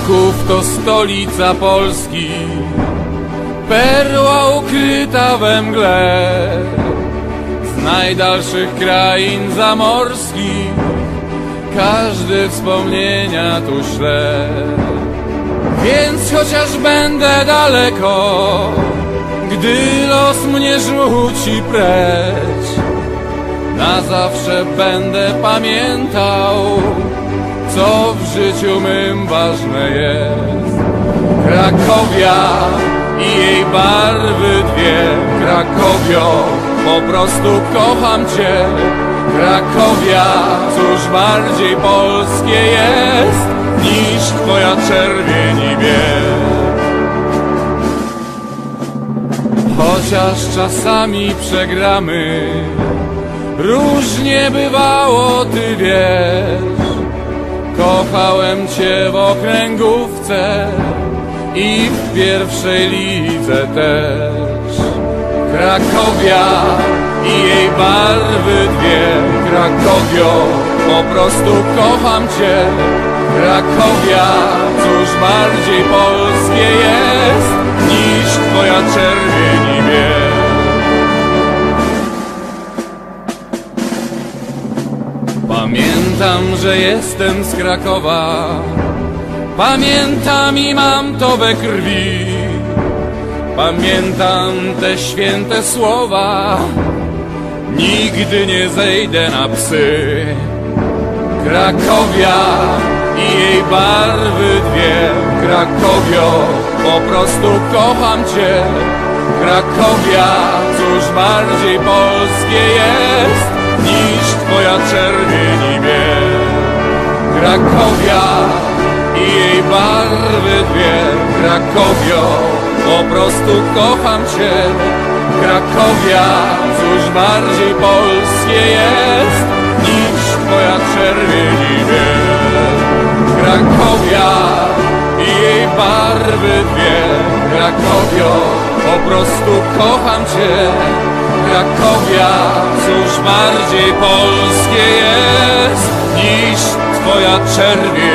Kraków to stolica Polski, perła ukryta we mgle. Z najdalszych krain zamorskich, każdy wspomnienia tu śle. Więc chociaż będę daleko, gdy los mnie rzuci precz, na zawsze będę pamiętał, co w życiu mym ważne jest. Krakowia i jej barwy dwie, Krakowio, po prostu kocham Cię. Krakowia, cóż bardziej polskie jest, niż Twoja i biel. Chociaż czasami przegramy, różnie bywało, Ty wiesz. Kochałem Cię w okręgówce i w pierwszej lidze też. Krakowia i jej barwy dwie, Krakowio, po prostu kocham Cię. Krakowia, cóż bardziej polskie jest niż Twoja czerwień Pamiętam, że jestem z Krakowa. Pamiętam i mam to we krwi. Pamiętam te święte słowa. Nigdy nie zejdę na psy Krakowia i jej barwy dwie. Krakowio, po prostu kocham Cię. Krakowia, cóż bardziej polskie jest niż Twoja czerwień i biel. Krakowia i jej barwy dwie, Krakowio, po prostu kocham Cię. Krakowia, cóż bardziej polskie jest niż Twoja czerwień i biel. Krakowia i jej barwy dwie, Krakowio, po prostu kocham Cię. Krakowia, cóż bardziej polskie jest niż Twoja czerwień.